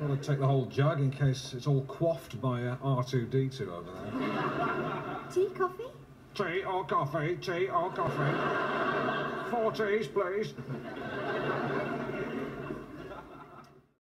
want Got to take the whole jug in case it's all quaffed by uh, R2D2 over there. Tea, coffee? Tea or coffee? Tea or coffee? Four teas, please.